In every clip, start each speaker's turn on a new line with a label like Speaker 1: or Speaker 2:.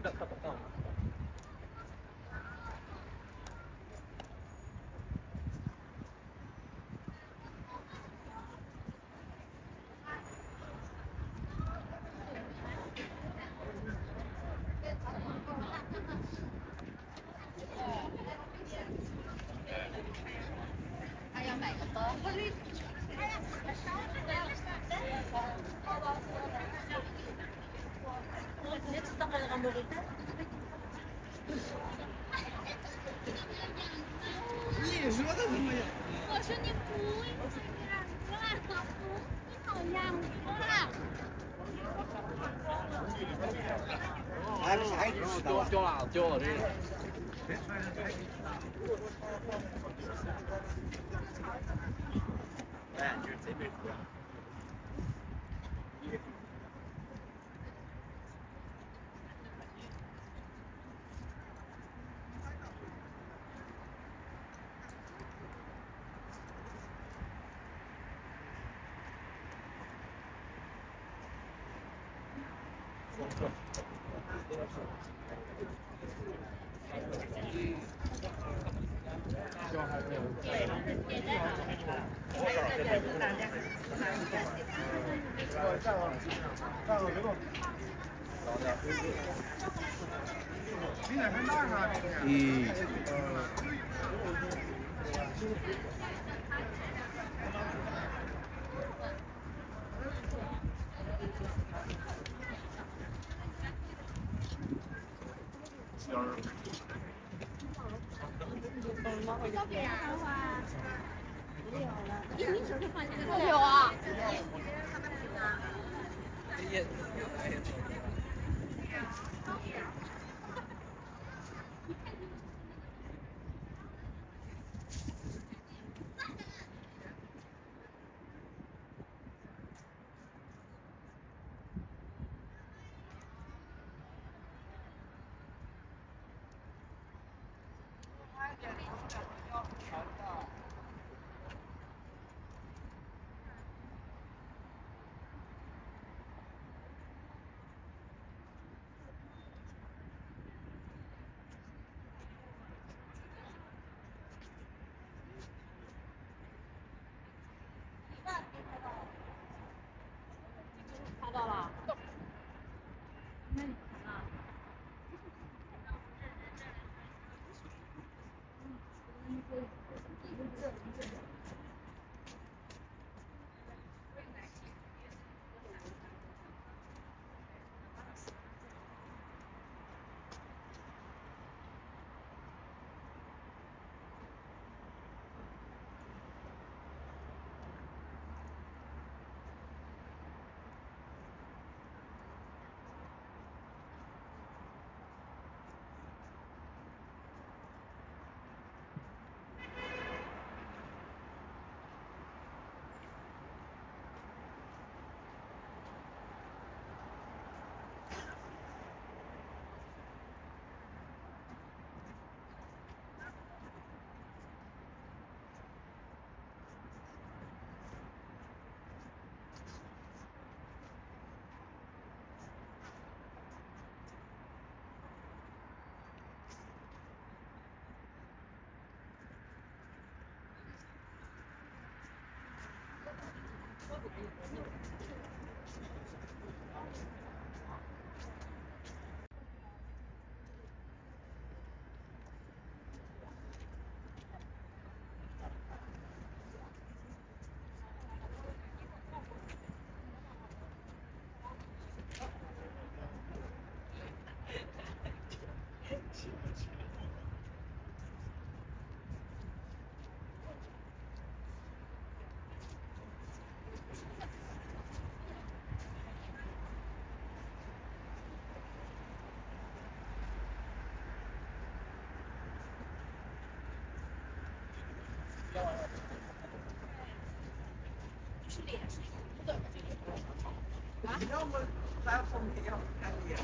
Speaker 1: 他我说你不要这样子，你好样子啊！
Speaker 2: 哎，下一句是
Speaker 3: 丢丢了丢了这个。
Speaker 2: 哎，就是这边。
Speaker 3: 嗯。
Speaker 1: 不有啊。就是脸是红的。啊？
Speaker 2: 要么咱后面要看脸。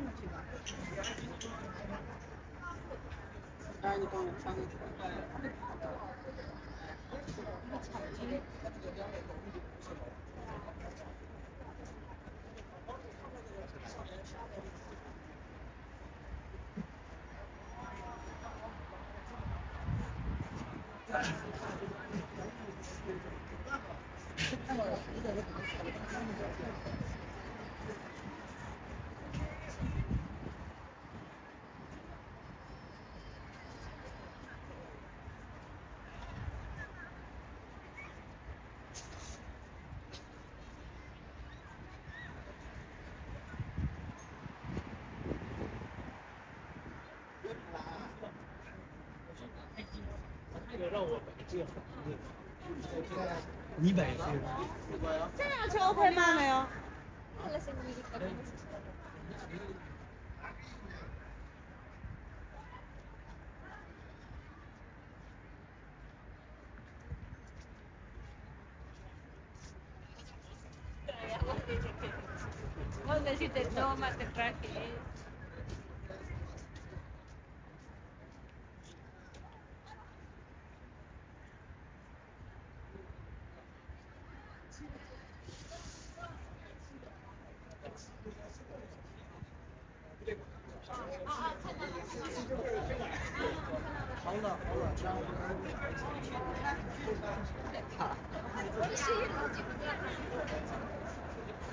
Speaker 4: 能转过去吧？哎，你帮我穿个草巾。
Speaker 3: 你摆一
Speaker 4: 这辆车 OK 吗？没有。
Speaker 1: ¿Dónde si te toma, te traje? 아,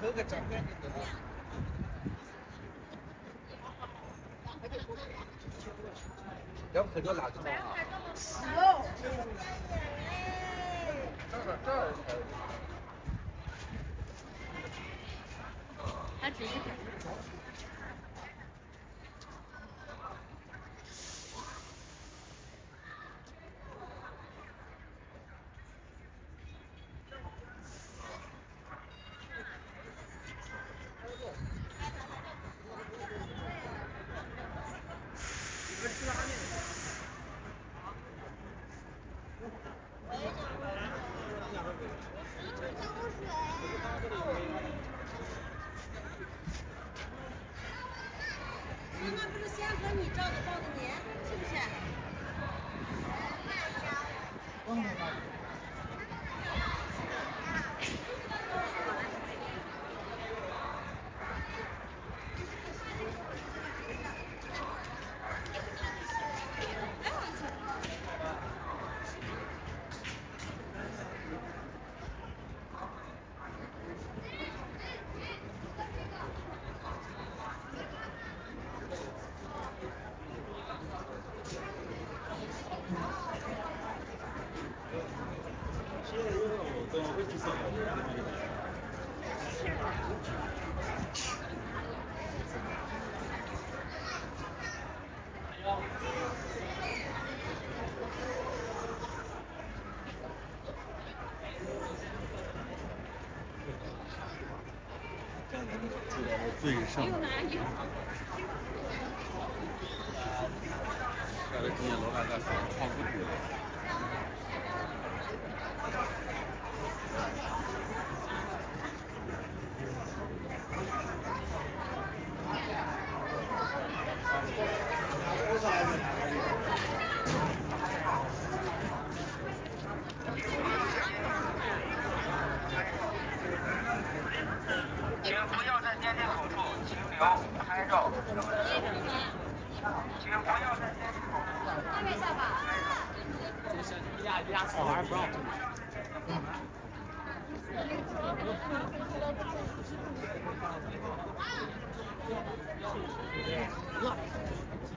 Speaker 2: 合个照片就得了。要不合个哪个？这儿这儿才。
Speaker 1: 他只是
Speaker 4: 刚 Come on, come on.
Speaker 3: 最上。
Speaker 1: 又拿一
Speaker 3: 在这中间老大在说创不住了。
Speaker 5: 请不要在电梯口处停留拍照。请不要在电梯口处。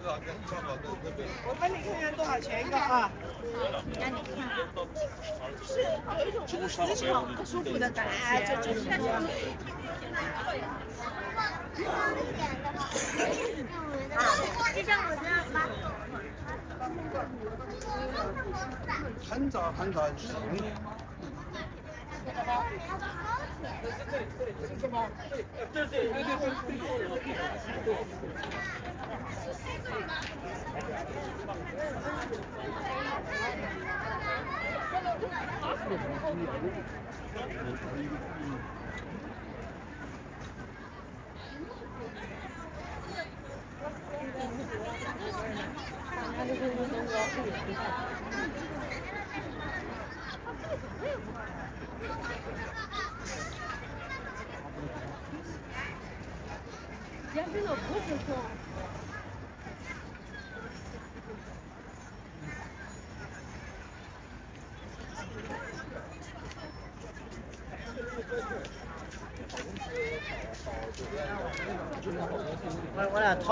Speaker 2: 我帮你看看多少钱一个啊？
Speaker 4: 让你看，就是有一种磁场不舒服的感觉，就是这样。
Speaker 2: 很早很早以前。我我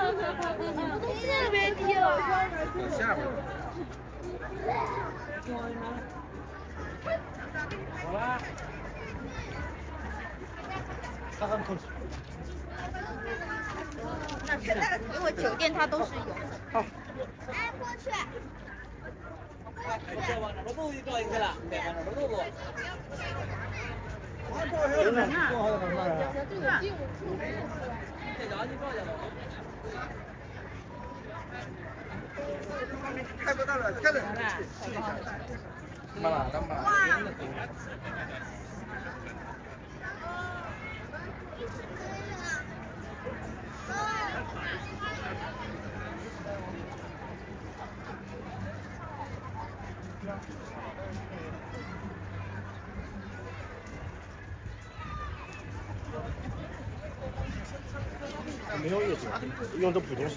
Speaker 1: 特别低了。
Speaker 3: 下边。
Speaker 2: 好了。看看空气。
Speaker 1: 因为酒店它都是有。
Speaker 2: 好。
Speaker 1: 哎，过去。
Speaker 2: 哪路一个一个了？哪路路？
Speaker 3: 看不到了，看着。
Speaker 2: 妈，干嘛？
Speaker 6: 没有用，用的普通式。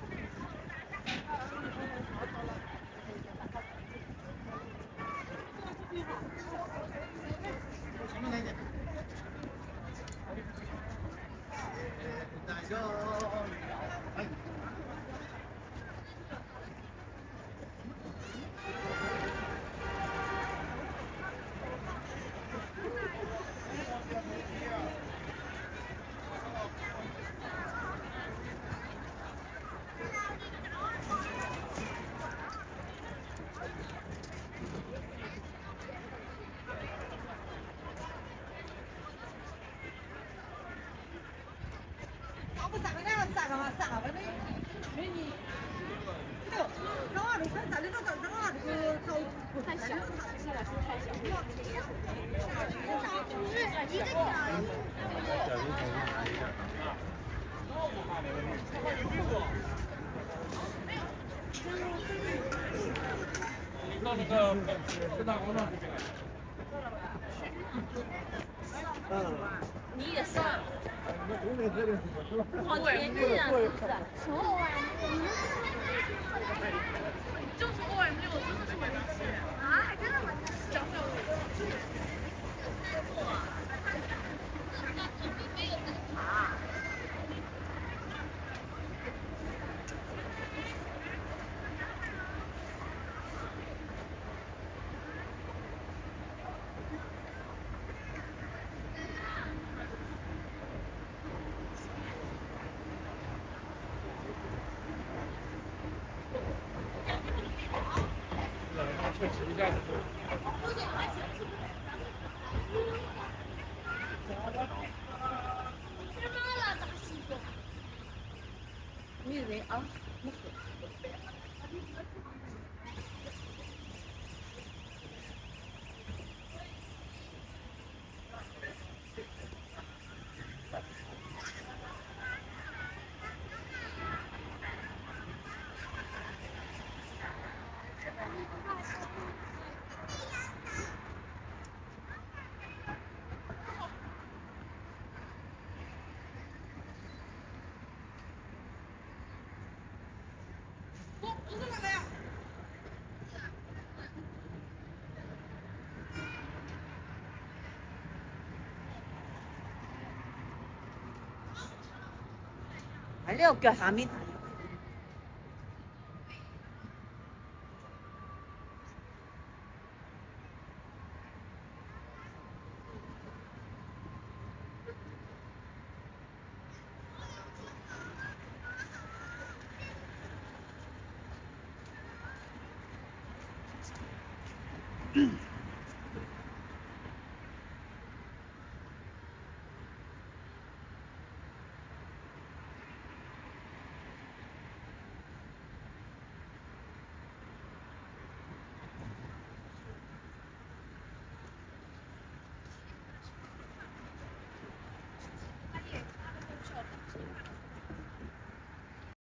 Speaker 1: 太小了，现在是太小了。就是一个。
Speaker 3: 那个大广场。
Speaker 7: 你也上。好甜蜜啊，是不是？
Speaker 1: 什么 OM？
Speaker 7: 就是 OM 六，就是这个东西。
Speaker 1: 还
Speaker 4: 要叫
Speaker 6: Mm-hmm.